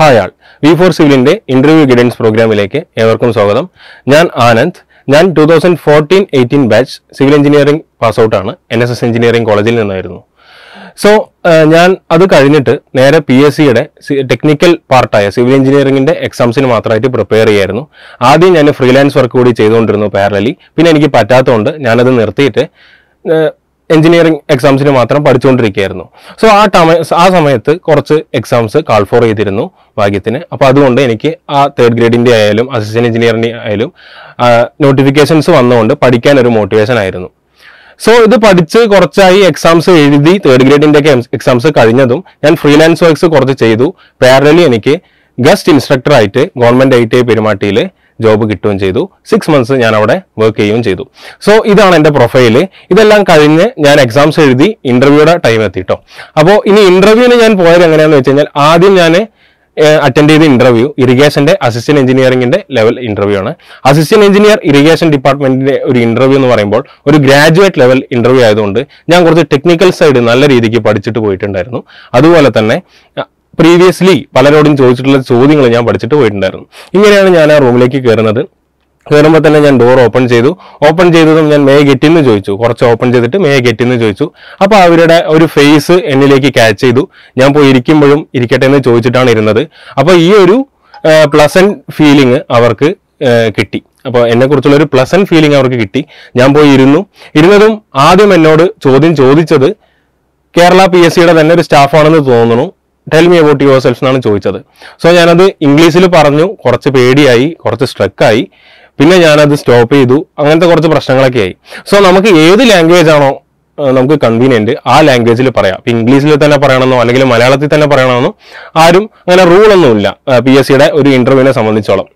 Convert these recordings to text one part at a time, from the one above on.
Hi all. V for സിവിലിന്റെ interview guidance പ്രോഗ്രാമിലേക്ക് ഏവർക്കും സ്വാഗതം. ഞാൻ ആനന്ദ്. ഞാൻ two thousand fourteen eighteen batch civil engineering pass out ആണ് എൻ എസ് എസ് എഞ്ചിനീയറിംഗ് കോളേജിൽ നിന്നായിരുന്നു. സോ ഞാൻ അത് കഴിഞ്ഞിട്ട് നേരെ പി എസ് സിയുടെ ടെക്നിക്കൽ പാർട്ടായ സിവിൽ എഞ്ചിനീയറിംഗിന്റെ എക്സാംസിന് മാത്രമായിട്ട് പ്രിപ്പയർ ചെയ്യായിരുന്നു. ആദ്യം ഞാൻ ഫ്രീലാൻസ് വർക്ക് കൂടി ചെയ്തുകൊണ്ടിരുന്നു പാരലി പിന്നെ എനിക്ക് പറ്റാത്തതുകൊണ്ട് ഞാനത് നിർത്തിയിട്ട് എഞ്ചിനീയറിംഗ് എക്സാംസിന് മാത്രം പഠിച്ചുകൊണ്ടിരിക്കുകയായിരുന്നു. സോ ആ ടമ ആ സമയത്ത് കുറച്ച് എക്സാംസ് കാൾ ഫോർ ചെയ്തിരുന്നു ഭാഗ്യത്തിന്. അപ്പോൾ അതുകൊണ്ട് എനിക്ക് ആ തേർഡ് ഗ്രേഡിന്റെ ആയാലും അസിസ്റ്റന്റ് എഞ്ചിനീയറിന്റെ ആയാലും നോട്ടിഫിക്കേഷൻസ് വന്നുകൊണ്ട് പഠിക്കാൻ ഒരു മോട്ടിവേഷൻ ആയിരുന്നു. സോ ഇത് പഠിച്ച് കുറച്ചായി എക്സാംസ് എഴുതി തേർഡ് ഗ്രേഡിന്റെ ഒക്കെ എക്സാംസ് കഴിഞ്ഞതും ഞാൻ ഫ്രീലാൻസ് വർക്ക്സ് കുറച്ച് ചെയ്തു. പാരലി എനിക്ക് ഗസ്റ്റ് ഇൻസ്ട്രക്ടർ ആയിട്ട് ഗവൺമെന്റ് ഐ ടി ഐ പെരുമാട്ടിയിൽ ജോബ് കിട്ടുകയും ചെയ്തു. സിക്സ് മന്ത്സ് ഞാൻ അവിടെ വർക്ക് ചെയ്യുകയും ചെയ്തു. സോ ഇതാണ് എന്റെ പ്രൊഫൈൽ ഇതെല്ലാം കഴിഞ്ഞ് ഞാൻ എക്സാംസ് എഴുതി ഇന്റർവ്യൂടെ ടൈം എത്തി കേട്ടോ അപ്പോൾ ഇനി ഇന്റർവ്യൂവിന് ഞാൻ പോയത് എങ്ങനെയാണെന്ന് വെച്ച് കഴിഞ്ഞാൽ ആദ്യം ഞാൻ അറ്റൻഡ് ചെയ്ത ഇന്റർവ്യൂ ഇറിഗേഷന്റെ അസിസ്റ്റന്റ് എഞ്ചിനീയറിംഗിന്റെ ലെവൽ ഇന്റർവ്യൂ ആണ്. അസിസ്റ്റന്റ് എഞ്ചിനീയർ ഇറിഗേഷൻ ഡിപ്പാർട്ട്മെന്റിന്റെ ഒരു ഇന്റർവ്യൂ എന്ന് പറയുമ്പോൾ ഒരു ഗ്രാജുവേറ്റ് ലെവൽ ഇന്റർവ്യൂ ആയതുകൊണ്ട് ഞാൻ കുറച്ച് ടെക്നിക്കൽ സൈഡ് നല്ല രീതിക്ക് പഠിച്ചിട്ട് പോയിട്ടുണ്ടായിരുന്നു. അതുപോലെ തന്നെ പ്രീവിയസ്ലി പലരോടും ചോദിച്ചിട്ടുള്ള ചോദ്യങ്ങൾ ഞാൻ പഠിച്ചിട്ട് പോയിട്ടുണ്ടായിരുന്നു. ഇങ്ങനെയാണ് ഞാൻ ആ റൂമിലേക്ക് കയറുന്നത്. കയറുമ്പോൾ തന്നെ ഞാൻ ഡോർ ഓപ്പൺ ചെയ്തു. ഓപ്പൺ ചെയ്തതും ഞാൻ മേ ഗെറ്റിന്ന് ചോദിച്ചു. കുറച്ച് ഓപ്പൺ ചെയ്തിട്ട് മേ ഗെറ്റിന്ന് ചോദിച്ചു. അപ്പോൾ അവരുടെ ഒരു ഫേസ് എന്നിലേക്ക് ക്യാച്ച് ചെയ്തു. ഞാൻ പോയി ഇരിക്കുമ്പോഴും ഇരിക്കട്ടെ എന്ന് ചോദിച്ചിട്ടാണ് ഇരുന്നത്. അപ്പോൾ ഈ ഒരു പ്ലസന്റ് ഫീലിംഗ് അവർക്ക് കിട്ടി. അപ്പോൾ എന്നെക്കുറിച്ചുള്ള ഒരു പ്ലസന്റ് ഫീലിംഗ് അവർക്ക് കിട്ടി. ഞാൻ പോയി ഇരുന്നു. ഇരുന്നതും ആദ്യം എന്നോട് ചോദ്യം ചോദിച്ചത് കേരള പി എസ് സിയുടെ തന്നെ ഒരു സ്റ്റാഫാണെന്ന് തോന്നുന്നു. Tell me about yourself എന്നാണ് ചോദിച്ചത്. സോ ഞാനത് ഇംഗ്ലീഷിൽ പറഞ്ഞു കുറച്ച് പേടിയായി കുറച്ച് സ്ട്രക്കായി പിന്നെ ഞാനത് സ്റ്റോപ്പ് ചെയ്തു അങ്ങനത്തെ കുറച്ച് പ്രശ്നങ്ങളൊക്കെ ആയി. സോ നമുക്ക് ഏത് ലാംഗ്വേജ് ആണോ നമുക്ക് കൺവീനിയന്റ് ആ ലാംഗ്വേജിൽ പറയാം. ഇപ്പം ഇംഗ്ലീഷിൽ തന്നെ പറയണമെന്നോ അല്ലെങ്കിൽ മലയാളത്തിൽ തന്നെ പറയണമെന്നോ ആരും അങ്ങനെ റൂളൊന്നുമില്ല പി എസ് സിയുടെ ഒരു ഇന്റർവ്യൂവിനെ സംബന്ധിച്ചോളം.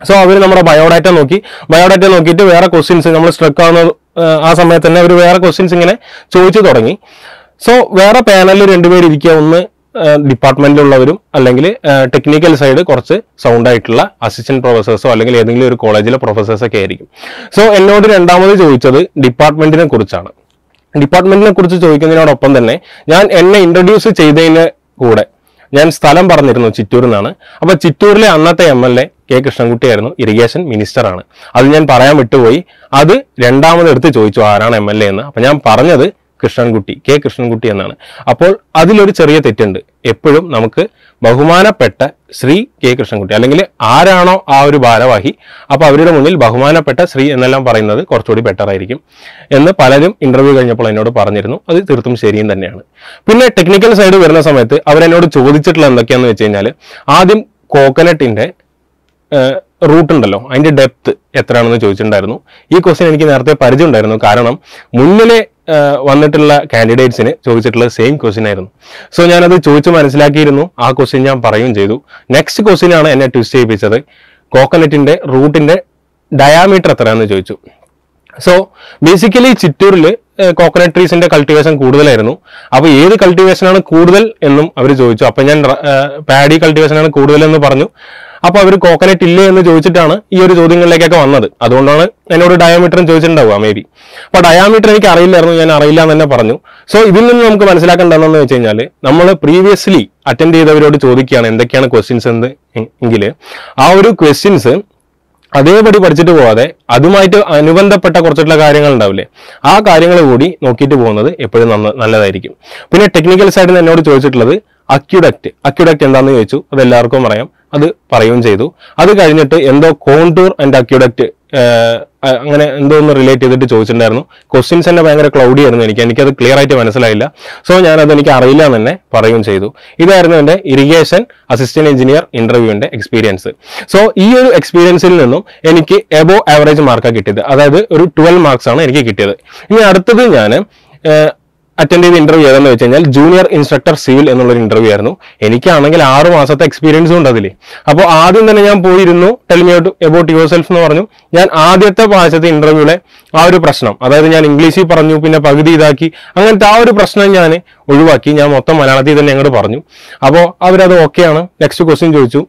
സോ അവർ നമ്മുടെ ബയോഡാറ്റ നോക്കി. ബയോഡാറ്റ നോക്കിയിട്ട് വേറെ ക്വസ്റ്റ്യൻസ് നമ്മൾ സ്ട്രക്ക് ആവുന്ന ആ, സമയത്ത് തന്നെ അവർ വേറെ ക്വസ്റ്റ്യൻസ് ഇങ്ങനെ ചോദിച്ചു തുടങ്ങി. സോ വേറെ പാനലിൽ രണ്ടുപേർ ഇരിക്കുക. ഒന്ന് ഡിപ്പാർട്ട്മെന്റിലുള്ളവരും അല്ലെങ്കിൽ ടെക്നിക്കൽ സൈഡ് കുറച്ച് സൗണ്ട് ആയിട്ടുള്ള അസിസ്റ്റന്റ് പ്രൊഫസേഴ്സോ അല്ലെങ്കിൽ ഏതെങ്കിലും ഒരു കോളേജിലെ പ്രൊഫസേഴ്സ് ഒക്കെ ആയിരിക്കും. സോ എന്നോട് രണ്ടാമത് ചോദിച്ചത് ഡിപ്പാർട്ട്മെന്റിനെ കുറിച്ചാണ്. ഡിപ്പാർട്ട്മെന്റിനെ കുറിച്ച് ചോദിക്കുന്നതിനോടൊപ്പം തന്നെ ഞാൻ എന്നെ ഇൻട്രൊഡ്യൂസ് ചെയ്തതിന് കൂടെ ഞാൻ സ്ഥലം പറഞ്ഞിരുന്നു ചിറ്റൂർ എന്നാണ് അപ്പൊ ചിറ്റൂരിലെ അന്നത്തെ എം എൽ എ കെ കൃഷ്ണൻകുട്ടിയായിരുന്നു ഇറിഗേഷൻ മിനിസ്റ്റർ ആണ് അത് ഞാൻ പറയാൻ വിട്ടുപോയി. അത് രണ്ടാമത് എടുത്ത് ചോദിച്ചു ആരാണ് എം എൽ എ എന്ന്? അപ്പൊ ഞാൻ പറഞ്ഞത് കൃഷ്ണൻകുട്ടി കെ കൃഷ്ണൻകുട്ടി എന്നാണ്. അപ്പോൾ അതിലൊരു ചെറിയ തെറ്റുണ്ട്. എപ്പോഴും നമുക്ക് ബഹുമാനപ്പെട്ട ശ്രീ കെ കൃഷ്ണൻകുട്ടി അല്ലെങ്കിൽ ആരാണോ ആ ഒരു ഭാരവാഹി അപ്പോൾ അവരുടെ മുന്നിൽ ബഹുമാനപ്പെട്ട ശ്രീ എന്നെല്ലാം പറയുന്നത് കുറച്ചുകൂടി ബെറ്റർ ആയിരിക്കും എന്ന് പലരും ഇന്റർവ്യൂ കഴിഞ്ഞപ്പോൾ എന്നോട് പറഞ്ഞിരുന്നു. അത് തീർത്തും ശരിയും തന്നെയാണ്. പിന്നെ ടെക്നിക്കൽ സൈഡ് വരുന്ന സമയത്ത് അവരെന്നോട് ചോദിച്ചിട്ടുള്ള എന്തൊക്കെയാന്ന് വെച്ച് കഴിഞ്ഞാൽ ആദ്യം കോക്കനട്ടിന്റെ റൂട്ട് ഉണ്ടല്ലോ. അതിന്റെ ഡെപ്ത് എത്രയാണെന്ന് ചോദിച്ചിട്ടുണ്ടായിരുന്നു. ഈ ക്വസ്റ്റ്യൻ എനിക്ക് നേരത്തെ പരിചയം ഉണ്ടായിരുന്നു കാരണം മുന്നിലെ വന്നിട്ടുള്ള കാൻഡിഡേറ്റ്സിന് ചോദിച്ചിട്ടുള്ള സെയിം ക്വസ്റ്റ്യൻ ആയിരുന്നു. സോ ഞാനത് ചോദിച്ച് മനസ്സിലാക്കിയിരുന്നു. ആ ക്വസ്റ്റ്യൻ ഞാൻ പറയുകയും ചെയ്തു. നെക്സ്റ്റ് ക്വസ്റ്റ്യനാണ് എന്നെ ട്വിസ്റ്റ് ചെയ്യിപ്പിച്ചത്. കോക്കനറ്റിന്റെ റൂട്ടിന്റെ ഡയാമീറ്റർ എത്രയാണെന്ന് ചോദിച്ചു. സോ ബേസിക്കലി ചിറ്റൂരിൽ കോക്കനട്ട് ട്രീസിന്റെ കൾട്ടിവേഷൻ കൂടുതലായിരുന്നു. അപ്പോൾ ഏത് കൾട്ടിവേഷനാണ് കൂടുതൽ എന്നും അവർ ചോദിച്ചു. അപ്പൊ ഞാൻ പാഡി കൾട്ടിവേഷനാണ് കൂടുതൽ എന്ന് പറഞ്ഞു. അപ്പോൾ അവർ കോക്കനട്ട് ഇല്ലേ എന്ന് ചോദിച്ചിട്ടാണ് ഈ ഒരു ചോദ്യങ്ങളിലേക്കൊക്കെ വന്നത്. അതുകൊണ്ടാണ് എന്നോട് ഡയാമീറ്ററും ചോദിച്ചിട്ടുണ്ടാവുക മേ ബി അപ്പൊ ഡയാമീറ്റർ എനിക്ക് അറിയില്ലായിരുന്നു ഞാൻ അറിയില്ല എന്ന് തന്നെ പറഞ്ഞു. സോ ഇതിൽ നിന്ന് നമുക്ക് മനസ്സിലാക്കേണ്ടതെന്ന് വെച്ച് കഴിഞ്ഞാൽ നമ്മൾ പ്രീവിയസ്ലി അറ്റൻഡ് ചെയ്തവരോട് ചോദിക്കുകയാണ് എന്തൊക്കെയാണ് ക്വസ്റ്റ്യൻസ് എന്ന് എങ്കിൽ ആ ഒരു ക്വസ്റ്റ്യൻസ് അതേപടി പഠിച്ചിട്ട് പോവാതെ അതുമായിട്ട് അനുബന്ധപ്പെട്ട കുറച്ചിട്ടുള്ള കാര്യങ്ങൾ ഉണ്ടാവില്ലേ? ആ കാര്യങ്ങൾ കൂടി നോക്കിയിട്ട് പോകുന്നത് എപ്പോഴും നല്ലതായിരിക്കും. പിന്നെ ടെക്നിക്കൽ സൈഡിൽ എന്നോട് ചോദിച്ചിട്ടുള്ളത് അക്യുഡക്റ്റ് അക്യുഡക്റ്റ് എന്താണെന്ന് ചോദിച്ചു. അത് എല്ലാവർക്കും അറിയാം അത് പറയുകയും ചെയ്തു. അത് കഴിഞ്ഞിട്ട് എന്തോ കോണ്ടൂർ ആൻഡ് അക്യുഡക്റ്റ് അങ്ങനെ എന്തോ ഒന്ന് റിലേറ്റ് ചെയ്തിട്ട് ചോദിച്ചിട്ടുണ്ടായിരുന്നു. ക്വസ്റ്റ്യൻസ് തന്നെ ഭയങ്കര ക്ലൗഡി ആയിരുന്നു എനിക്ക്. എനിക്കത് ക്ലിയർ ആയിട്ട് മനസ്സിലായില്ല. സോ ഞാനത് എനിക്ക് അറിയില്ല എന്ന് തന്നെ പറയുകയും ചെയ്തു. ഇതായിരുന്നു എന്റെ ഇറിഗേഷൻ അസിസ്റ്റന്റ് എഞ്ചിനീയർ ഇന്റർവ്യൂവിന്റെ എക്സ്പീരിയൻസ് സോ ഈ ഒരു എക്സ്പീരിയൻസിൽ നിന്നും എനിക്ക് എബോ ആവറേജ് മാർക്കാണ് കിട്ടിയത്. അതായത് ഒരു ട്വൽവ് മാർക്സ് ആണ് എനിക്ക് കിട്ടിയത്. ഇനി അടുത്തത് ഞാൻ അറ്റൻഡ് ചെയ്ത ഇന്റർവ്യൂ ഏതെന്ന് വെച്ച് കഴിഞ്ഞാൽ ജൂനിയർ ഇൻസ്ട്രക്ടർ സിവിൽ എന്നുള്ളൊരു ഇന്റർവ്യൂ ആയിരുന്നു. എനിക്കാണെങ്കിൽ ആറ് മാസത്തെ എക്സ്പീരിയൻസും ഉണ്ട് അതിൽ അപ്പോൾ ആദ്യം തന്നെ ഞാൻ പോയിരുന്നു. ടെൽ എബൌട്ട് യുവർ സെൽഫ് എന്ന് പറഞ്ഞു. ഞാൻ ആദ്യത്തെ പ്രാവശ്യത്തെ ഇന്റർവ്യൂവിലെ ആ ഒരു പ്രശ്നം അതായത് ഞാൻ ഇംഗ്ലീഷിൽ പറഞ്ഞു പിന്നെ പകുതി ഇതാക്കി അങ്ങനത്തെ ആ ഒരു പ്രശ്നം ഞാൻ ഒഴിവാക്കി. ഞാൻ മൊത്തം മലയാളത്തിൽ തന്നെ അങ്ങോട്ട് പറഞ്ഞു. അപ്പോൾ അവരത് ഓക്കെയാണ് നെക്സ്റ്റ് ക്വസ്റ്റ്യൻ ചോദിച്ചു.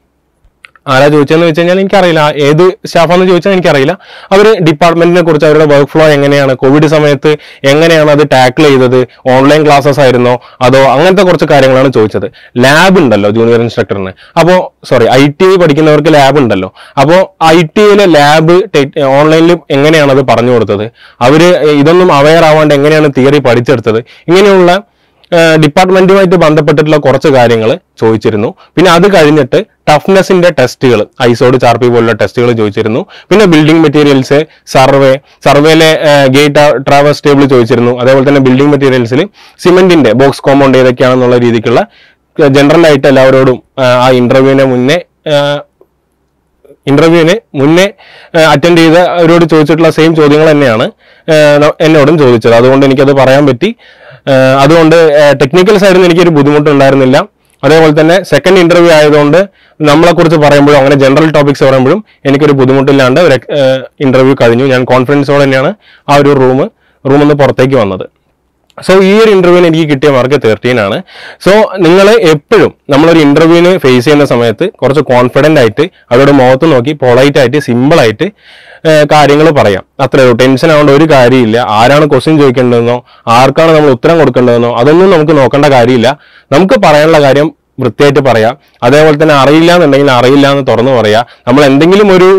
ആരാ ചോദിച്ചതെന്ന് വെച്ച് കഴിഞ്ഞാൽ എനിക്കറിയില്ല. ഏത് സ്റ്റാഫാന്ന് ചോദിച്ചാൽ എനിക്കറിയില്ല. അവർ ഡിപ്പാർട്ട്മെന്റിനെ കുറിച്ച് അവരുടെ വർക്ക് ഫ്ലോ എങ്ങനെയാണ് കോവിഡ് സമയത്ത് എങ്ങനെയാണ് അത് ടാക്കിൾ ചെയ്തത് ഓൺലൈൻ ക്ലാസ്സസ് ആയിരുന്നോ അതോ അങ്ങനത്തെ കുറച്ച് കാര്യങ്ങളാണ് ചോദിച്ചത്. ലാബ് ഉണ്ടല്ലോ ജൂനിയർ ഇൻസ്ട്രക്ടറിന് അപ്പോൾ സോറി ഐ ടി പഠിക്കുന്നവർക്ക് ലാബ് ഉണ്ടല്ലോ. അപ്പോൾ ഐ ടിയിലെ ലാബ് ഓൺലൈനിൽ എങ്ങനെയാണ് അത് പറഞ്ഞു കൊടുത്തത്? അവർ ഇതൊന്നും അവയർ ആവാണ്ട് എങ്ങനെയാണ് തിയറി പഠിച്ചെടുത്തത്? ഇങ്ങനെയുള്ള ഡിപ്പാർട്ട്മെന്റുമായിട്ട് ബന്ധപ്പെട്ടിട്ടുള്ള കുറച്ച് കാര്യങ്ങൾ ചോദിച്ചിരുന്നു. പിന്നെ അത് കഴിഞ്ഞിട്ട് ടഫ്നെസിന്റെ ടെസ്റ്റുകൾ ഐസോഡ് ചാർപ്പി പോലുള്ള ടെസ്റ്റുകൾ ചോദിച്ചിരുന്നു. പിന്നെ ബിൽഡിംഗ് മെറ്റീരിയൽസ് സർവേ സർവേയിലെ ഗേറ്റ് ട്രാവേഴ്സ് ടേബിൾ ചോദിച്ചിരുന്നു. അതേപോലെ തന്നെ ബിൽഡിംഗ് മെറ്റീരിയൽസിൽ സിമെന്റിന്റെ ബോക്സ് കോമ്പൗണ്ട് ഏതൊക്കെയാണെന്നുള്ള രീതിക്കുള്ള ജനറലായിട്ട് എല്ലാവരോടും ആ, ഇന്റർവ്യൂവിനെ മുന്നേ ഇന്റർവ്യൂവിന് മുന്നേ അറ്റൻഡ് ചെയ്ത അവരോട് ചോദിച്ചിട്ടുള്ള സെയിം ചോദ്യങ്ങൾ തന്നെയാണ് എന്നോടും ചോദിച്ചത്. അതുകൊണ്ട് എനിക്കത് പറയാൻ പറ്റി. അതുകൊണ്ട് ടെക്നിക്കൽ സൈഡിൽ നിന്ന് എനിക്കൊരു ബുദ്ധിമുട്ടുണ്ടായിരുന്നില്ല. അതേപോലെ തന്നെ സെക്കൻഡ് ഇന്റർവ്യൂ ആയതുകൊണ്ട് നമ്മളെ കുറിച്ച് പറയുമ്പോഴും അങ്ങനെ ജനറൽ ടോപ്പിക്സ് പറയുമ്പോഴും എനിക്കൊരു ബുദ്ധിമുട്ടില്ലാണ്ട് ഇന്റർവ്യൂ കഴിഞ്ഞു. ഞാൻ കോൺഫിഡൻസോടെ തന്നെയാണ് ആ ഒരു റൂം റൂമിൽ നിന്ന് പുറത്തേക്ക് വന്നത്. സോ ഈ ഒരു ഇന്റർവ്യൂവിന് എനിക്ക് കിട്ടിയ മാർക്ക് തേർട്ടീൻ ആണ്. സോ നിങ്ങൾ എപ്പോഴും നമ്മളൊരു ഇന്റർവ്യൂവിന് ഫേസ് ചെയ്യുന്ന സമയത്ത് കുറച്ച് കോൺഫിഡന്റ് ആയിട്ട് അവരുടെ മുഖത്ത് നോക്കി പൊളൈറ്റ് ആയിട്ട് സിമ്പിളായിട്ട് കാര്യങ്ങൾ പറയാം. അത്രേ ഉള്ളൂ. ടെൻഷൻ ആവേണ്ട ഒരു കാര്യമില്ല. ആരാണ് ക്വസ്റ്റ്യൻ ചോദിക്കേണ്ടതെന്നോ ആർക്കാണ് നമ്മൾ ഉത്തരം കൊടുക്കേണ്ടതെന്നോ അതൊന്നും നമുക്ക് നോക്കേണ്ട കാര്യമില്ല. നമുക്ക് പറയാനുള്ള കാര്യം വൃത്തിയായിട്ട് പറയാം. അതേപോലെ തന്നെ അറിയില്ല എന്നുണ്ടെങ്കിൽ അറിയില്ല എന്ന് തുറന്നു പറയാം. നമ്മൾ എന്തെങ്കിലും ഒരു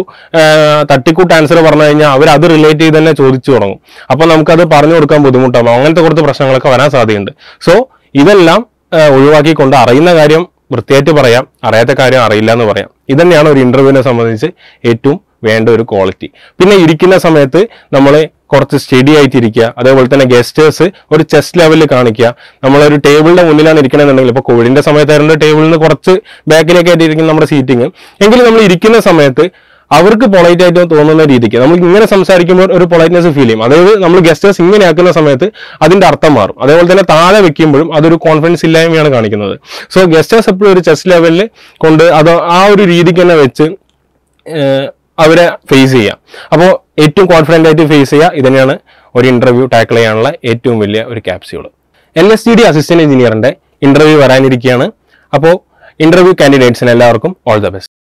തട്ടിക്കൂട്ട് ആൻസർ പറഞ്ഞു കഴിഞ്ഞാൽ അവർ അത് റിലേറ്റ് ചെയ്ത് തന്നെ ചോദിച്ചു തുടങ്ങും. അപ്പൊ നമുക്കത് പറഞ്ഞു കൊടുക്കാൻ ബുദ്ധിമുട്ടാകും. അങ്ങനത്തെ കുറച്ച് പ്രശ്നങ്ങളൊക്കെ വരാൻ സാധ്യതയുണ്ട്. സോ ഇതെല്ലാം ഒഴിവാക്കിക്കൊണ്ട് അറിയുന്ന കാര്യം വൃത്തിയായിട്ട് പറയാം. അറിയാത്ത കാര്യം അറിയില്ല എന്ന് പറയാം. ഇതന്നെയാണ് ഒരു ഇന്റർവ്യൂവിനെ സംബന്ധിച്ച് ഏറ്റവും വേണ്ട ഒരു ക്വാളിറ്റി പിന്നെ ഇരിക്കുന്ന സമയത്ത് നമ്മൾ കുറച്ച് സ്റ്റഡി ആയിട്ടിരിക്കുക. അതേപോലെ തന്നെ ഗസ്റ്റേഴ്സ് ഒരു ചെസ്റ്റ് ലെവലിൽ കാണിക്കുക. നമ്മളൊരു ടേബിളിന്റെ മുന്നിലാണ് ഇരിക്കണമെന്നുണ്ടെങ്കിൽ ഇപ്പോൾ കോവിഡിന്റെ സമയത്തായിരുന്നു ടേബിളിൽ നിന്ന് കുറച്ച് ബാക്കിലേക്ക് ആയിട്ട് ഇരിക്കുന്ന നമ്മുടെ സീറ്റിംഗ് എങ്കിലും നമ്മൾ ഇരിക്കുന്ന സമയത്ത് അവർക്ക് പൊളൈറ്റ് ആയിട്ട് തോന്നുന്ന രീതിക്ക് നമ്മൾ ഇങ്ങനെ സംസാരിക്കുമ്പോൾ ഒരു പൊളൈറ്റ്നെസ് ഫീൽ ചെയ്യും. അതായത് നമ്മൾ ഗസ്റ്റേഴ്സ് ഇങ്ങനെ ആക്കുന്ന സമയത്ത് അതിന്റെ അർത്ഥം മാറും. അതേപോലെ തന്നെ താഴെ വെക്കുമ്പോഴും അതൊരു കോൺഫിഡൻസ് ഇല്ലായ്മയാണ് കാണിക്കുന്നത്. സോ ഗസ്റ്റേഴ്സ് എപ്പോഴും ഒരു ചെസ്റ്റ് ലെവലിൽ കൊണ്ട് അത് ആ ഒരു രീതിക്ക് തന്നെ വെച്ച് അവരെ ഫേസ് ചെയ്യുക അപ്പോൾ ഏറ്റവും കോൺഫിഡന്റ് ആയിട്ട് ഫേസ് ചെയ്യുക ഇതന്നെയാണ് ഒരു ഇന്റർവ്യൂ ടാക്കിൾ ചെയ്യാനുള്ള ഏറ്റവും വലിയ ഒരു capsule N S D assistant എഞ്ചിനീയറിന്റെ interview വരാനിരിക്കുകയാണ് അപ്പോൾ ഇന്റർവ്യൂ കാൻഡിഡേറ്റ്സിന് എല്ലാവർക്കും ഓൾ ദ ബെസ്റ്റ്